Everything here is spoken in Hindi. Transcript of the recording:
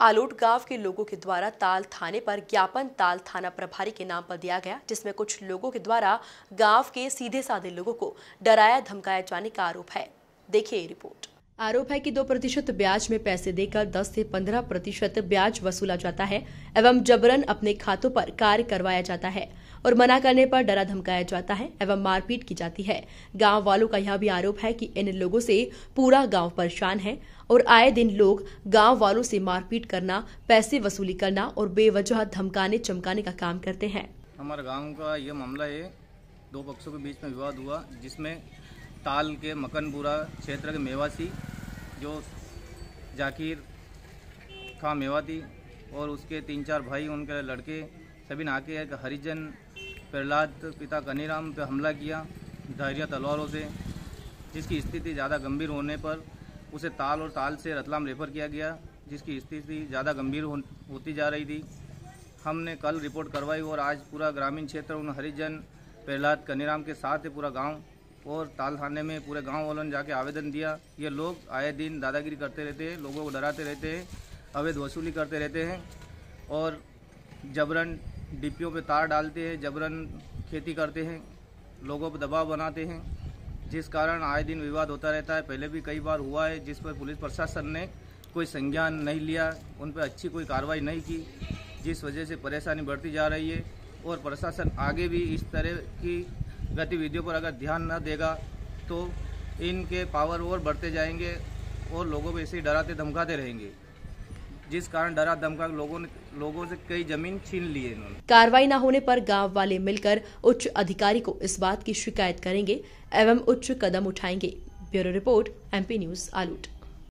आलोट गाँव के लोगों के द्वारा ताल थाने पर ज्ञापन ताल थाना प्रभारी के नाम पर दिया गया, जिसमें कुछ लोगों के द्वारा गाँव के सीधे साधे लोगों को डराया, धमकाया जाने का आरोप है। देखिए रिपोर्ट। आरोप है कि दो प्रतिशत ब्याज में पैसे देकर 10 से 15 प्रतिशत ब्याज वसूला जाता है, एवं जबरन अपने खातों पर कार्य करवाया जाता है। और मना करने पर डरा धमकाया जाता है एवं मारपीट की जाती है। गाँव वालों का यह भी आरोप है कि इन लोगों से पूरा गाँव परेशान है और आए दिन लोग गाँव वालों से मारपीट करना, पैसे वसूली करना और बेवजह धमकाने, चमकाने का काम करते हैं। हमारे गाँव का यह मामला है, दो पक्षों के बीच में विवाद हुआ, जिसमें ताल के मकनपुरा क्षेत्र के मेवासी, जो जाकिर खां मेवाती और उसके तीन चार भाई, उनके लड़के, सभी ने आके एक हरिजन प्रहलाद पिता कनीराम पर हमला किया धैर्य तलवारों से जिसकी स्थिति ज़्यादा गंभीर होने पर उसे ताल और ताल से रतलाम रेफर किया गया जिसकी स्थिति ज़्यादा गंभीर हो, होती जा रही थी। हमने कल रिपोर्ट करवाई और आज पूरा ग्रामीण क्षेत्र उन हरिजन प्रहलाद कनीराम के साथ है पूरा गाँव और ताल थाने में पूरे गाँव वालों ने जाके आवेदन दिया। ये लोग आए दिन दादागिरी करते रहते हैं लोगों को डराते रहते हैं अवैध वसूली करते रहते हैं और जबरन डिपियों पे तार डालते हैं, जबरन खेती करते हैं, लोगों पर दबाव बनाते हैं, जिस कारण आए दिन विवाद होता रहता है। पहले भी कई बार हुआ है, जिस पर पुलिस प्रशासन ने कोई संज्ञान नहीं लिया, उन पर अच्छी कोई कार्रवाई नहीं की, जिस वजह से परेशानी बढ़ती जा रही है, और प्रशासन आगे भी इस तरह की गतिविधियों पर अगर ध्यान न देगा तो इनके पावर और बढ़ते जाएँगे, और लोगों को ऐसे डराते, धमकाते रहेंगे। जिस कारण डरा दमका लोगों ने लोगों से कई ज़मीन छीन ली इन्होंने। कार्रवाई न होने पर गाँव वाले मिलकर उच्च अधिकारी को इस बात की शिकायत करेंगे एवं उच्च कदम उठाएँगे। Bureau report, MP news, Alot.